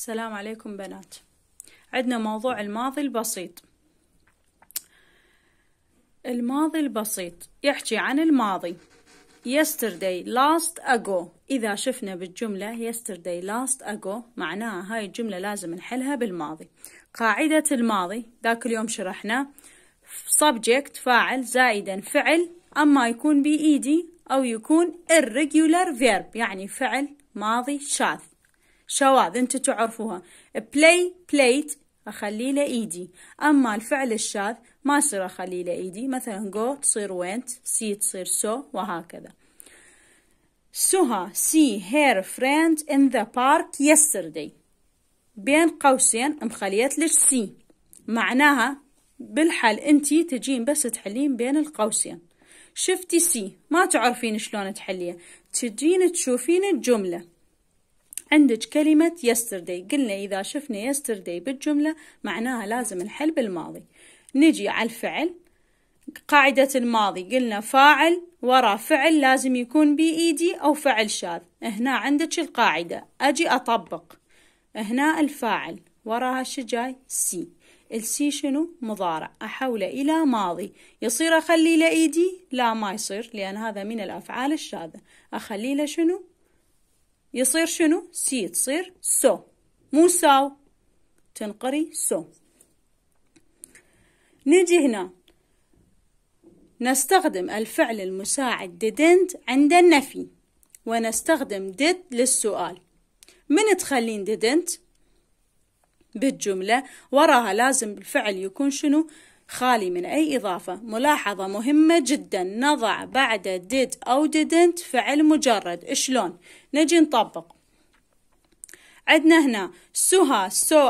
السلام عليكم بنات. عندنا موضوع الماضي البسيط. الماضي البسيط يحكي عن الماضي. Yesterday last ago. إذا شفنا بالجملة yesterday last ago معناها هاي الجملة لازم نحلها بالماضي. قاعدة الماضي ذاك اليوم شرحنا. Subject فاعل زائدا فعل. أما يكون بإيدي أو يكون irregular verb يعني فعل ماضي شاذ. شواذ انتو تعرفوها. play played اخلي له ايدي. اما الفعل الشاذ ما يصير اخلي له ايدي. مثلا go تصير went see تصير so وهكذا. سهى see her friend in the park yesterday. بين قوسين مخليت لك سي معناها بالحل انتي تجين بس تحلين بين القوسين. شفتي see ما تعرفين شلون تحليها. تجين تشوفين الجملة. عندك كلمة yesterday. قلنا إذا شفنا yesterday بالجملة معناها لازم نحل بالماضي. نجي على الفعل قاعدة الماضي. قلنا فاعل ورا فعل لازم يكون ب ed أو فعل شاذ. هنا عندك القاعدة. أجي أطبق. هنا الفاعل. وراها جاي see ال see شنو؟ مضارع. أحوله إلى ماضي. يصير أخلي له ed؟ لا ما يصير لأن هذا من الأفعال الشاذة. أخلي له شنو؟ يصير شنو؟ see تصير saw مو ساو. تنقري saw نجي هنا. نستخدم الفعل المساعد didn't عند النفي. ونستخدم did للسؤال. من تخلين didn't بالجملة وراها لازم الفعل يكون شنو؟ خالي من أي إضافة. ملاحظة مهمة جدا. نضع بعد did أو didn't فعل مجرد. شلون نجي نطبق. عندنا هنا. سهى سو